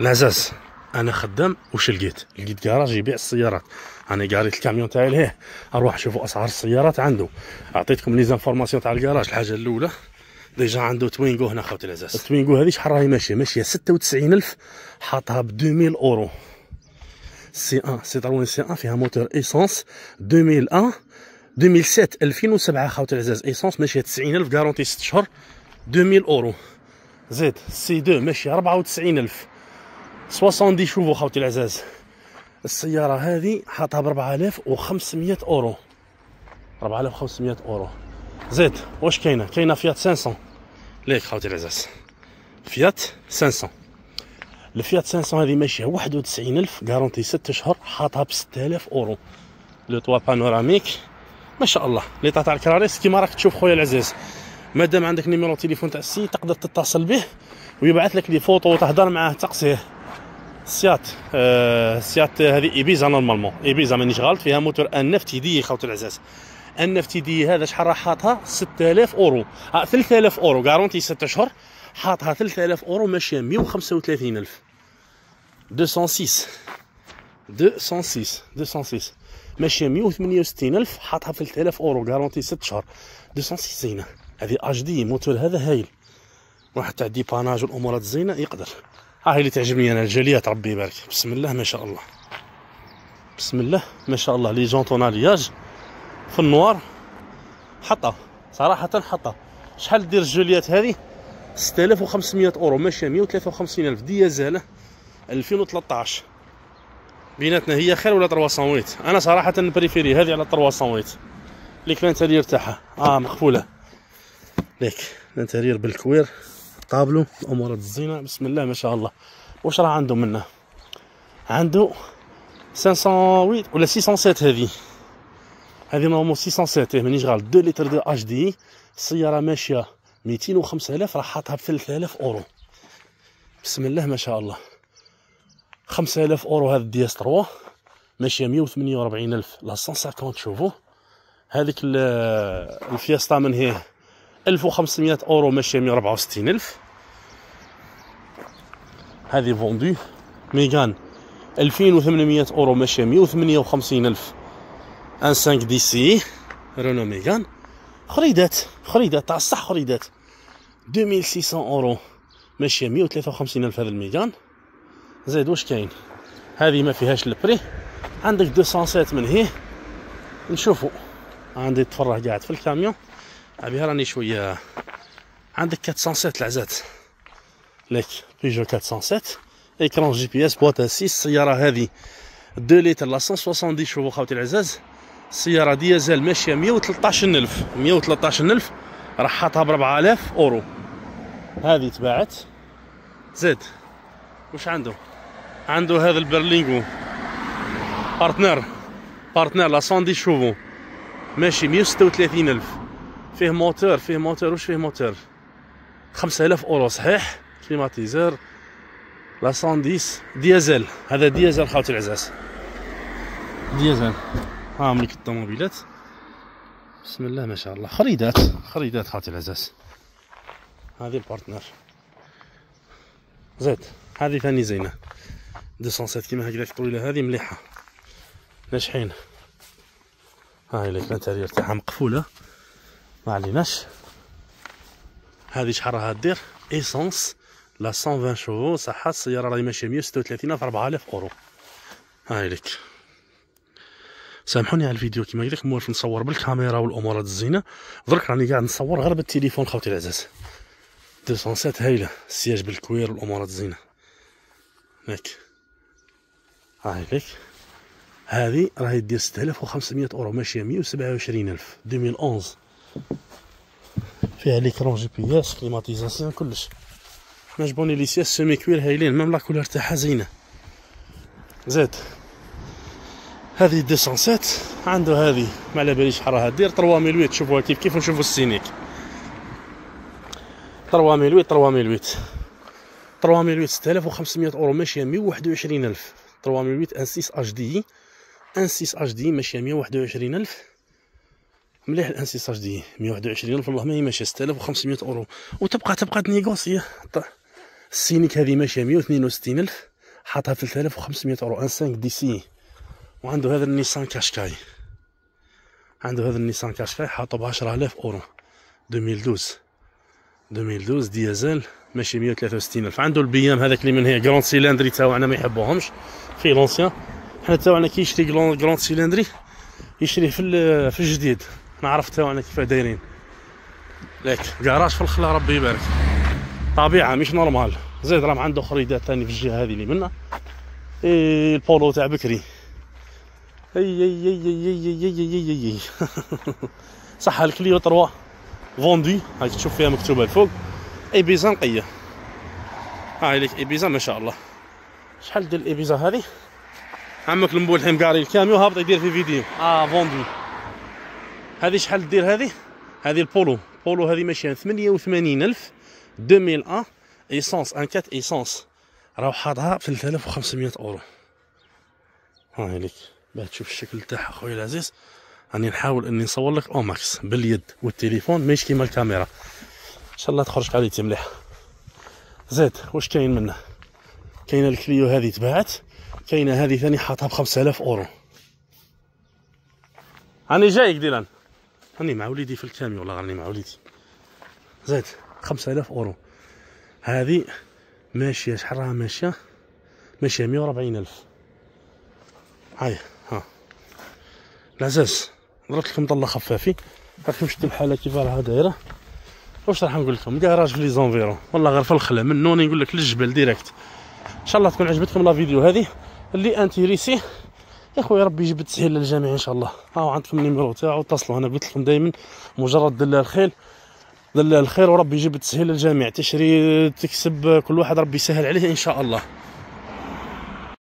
العزاز أنا خدام واش لقيت؟ لقيت كراج يبيع السيارات. أنا قاريت الكاميون تاعي لهيه. أروح شوفوا أسعار السيارات عنده أعطيتكم les informations تاع الكراج الحاجة الأولى déjà عنده Twingo هنا خوتي العزاز ال Twingo هذه شحال راهي ماشية ماشيه 96000 حاطها ب 2000 أورو. C 1 Citroën C 1 فيها moteur essence 2001 2007 2007 خوتي العزاز essence ماشية 90000 garantie 6 شهور 2000 أورو. زيد C 2 ماشية 94000 70 شوفو خوتي العزاز. السيارة هذه حاطها ب 4500 أورو. 4500 أورو. زيد واش كاينة؟ كاينة فيات 500 ليك خوتي العزاز. فيات 500 الفيات 500 هذه ماشية 91000 garantie 6 شهور حاطها ب 6000 أورو. le toit panoramique ما شاء الله. لي تاع الكراريس. كيما راك تشوف خويا العزيز مادام عندك numéro téléphone تاع السي تقدر تتصل به ويبعث لك les photos وتهضر معاه تقصيه Seat Seat هذه Ibiza normalement Ibiza مانيش غلط فيها moteur un neuf TDI خوتي العزاز. un neuf TDI هذا شحال راح حاطها؟ 6000 أورو. آه 3000 أورو. garantie 6 اشهر حاطها 3000 أورو ماشية 135000 206 206 206 ماشية 168000 حاطها في 3000 أورو. garantie 6 شهور. 206 زينة. هذه HDI moteur هذا هايل. واحد تاع dépannage والأمورات الزينه يقدر. ها هي اللي تعجبني أنا ال Giulietta ربي يبارك. بسم الله ما شاء الله. بسم الله ما شاء الله. les jantes en alliage في ال noir. حطها صراحة حطها شحال دير ال Giulietta هذه؟ 6500 أورو ماشية 153000 ديازاله 2013 بيناتنا هي خير ولا 308 أنا صراحة préfère هذه على 308 ليك ال intérieur تاعها. آه مقفولة. ليك ال intérieur بال cuir. tableau الامورات الزينة بسم الله ما شاء الله. واش راه عنده منه عنده 508 ولا 607 هذه؟ هذه normal 607 مانيش غلط 2 لتر deux HDI السيارة ماشية 205000 راح حاطها ب 3000 أورو. بسم الله ما شاء الله. 5000 أورو هذا DS 3 ماشيه 148000 la 150 شوفوا هذيك ال Fiesta من هي؟ 1500 أورو ماشيه 164000 هذه vendue Mégane 2800 أورو ماشيه 158000 un 5 dCi Renault Mégane. خريدات خريدات تاع الصح خريدات. 2600 أورو ماشيه 153 ألف هذا ال Mégane. زيد واش كاين؟ هذه ما فيهاش ال prix. عندك 207 من هي. نشوفوا عندي تفرح قاعد في الكاميون. ابي راني شوية. عندك 407 العزاز. لك بيجو 407 écran GPS boîte à 6 السياره هذه 2 لتر la 170 شوفوا خاوتي العزاز. سيارة ديزل ماشية 113000 113000 راح حاطها ب 4000 أورو. هذه تباعت. زيد واش عنده؟ عنده هذا ال Berlingo. Partner. Partner la 110 شوفو ماشي 136000 فيه موتور فيه موتور واش فيه موتور؟ 5000 أورو صحيح؟ climatiseur la 110 ديزل هذا ديزل خاوتي العزاز. ديزل ها ملك الطوموبيلات. بسم الله ما شاء الله. خريدات خريدات خاوتي العزاز. هذه ال Partner. زيد هذه ثاني زينة. 207 كيما هكذاك طويلة هذه مليحة. ناجحين. هاي لك ال intérieur تاعها مقفولة. ما عليناش. هذه شحال راها دير؟ essence لا 120 شوفو صحة السيارة راهي ماشية 136 في 4000 أورو. هاي لك سامحوني على الفيديو كيما قلت لك موالف نصور بالكاميرا والامورات الزينة. درك راني قاعد نصور غير بالتليفون خوتي العزاز. 207 هايله ال sièges بال cuir والامورات الزينة. هاك. هاي لك هذه راهي دير 6500 أورو ماشية 127000 2011 فيها l'écran GPS climatisation كلش. عجبوني les sièges semi-cuir هايلين même la couleur تاعها زينة. زاد هذه 207 عنده هذه. ما على باليش شحال راها دير 3008 شوفوها كيف كيف نشوفوا ال Scénic. 3008 3008 3008 6500 أورو ماشية 121000 3008 un 6 HD. un 6 HD ماشية 121000 مليح ال un 6 HD 121000 والله ما هي ماشية 6500 أورو. وتبقى تبقى ت négocier. ال Scénic هذه ماشية 162 ألف حاطها 3500 أورو un 5 dCi وعنده هذا ال Nissan Qashqai. عنده هذا ال Nissan Qashqai حاطه ب 10000 أورو. 2012 2012 ديزل ماشي 163 ألف. عنده ال BM هذاك اللي من هي grande cylindrée تاعنا ما يحبوهمش. في l'ancienne. حنا تاعنا كي يشري grande cylindrée يشريه في في الجديد. نعرف تاعنا كيف دايرين ليك كراج في الخلا ربي يبارك طبيعه مش normal زيد راه عنده خريدات ثاني في الجهه هذه اللي منا اي البولو تاع بكري اي اي اي اي اي اي اي اي اي صح ال Clio 3 vendue هاي تشوف فيها مكتوبه الفوق ايبيزا نقيه هاي لك ايبيزا ما شاء الله شحال ديال الايبيزا هذه عمك المبولحين قاري الكاميو هابط يدير في فيديو آه vendue هذه شحال دير هذه؟ هذه ال Polo. Polo هذه ماشيه 88000 2001 essence un quatre essence راهو حاطها ب 3500 أورو. هاي لك باش تشوف الشكل تاعها خويا العزيز. راني نحاول إني نصور لك au max باليد والتليفون ماشي كيما الكاميرا. إن شاء الله تخرج qualité مليح. زيد واش كاين منه كاينة ال Clio هذه تباعت كاينة هذه ثاني حاطها ب 5000 أورو. راني جايك ديلان. راني مع وليدي في الكاميو والله راني مع وليدي. زيد 5000 أورو. هذه ماشية شحال راها ماشية ماشيه 140000 هاي ها. العزاز ضربت لكم طله خفافي. راكم شفتوا الحالة كيف راها دايرة؟ واش راح نقول لكم؟ كراج في les environs والله غير في الخلا من نوني نقول لك للجبل direct. إن شاء الله تكون عجبتكم la vidéo هذه اللي intéressé يا خويا ربي يجيب التسهيل للجميع إن شاء الله. ها عندكم ال numéro تاعو اتصلوا أنا قلت لكم دائما مجرد دلال خيل دلال الخير وربي يجيب التسهيل للجميع. تشري تكسب كل واحد ربي يسهل عليه إن شاء الله.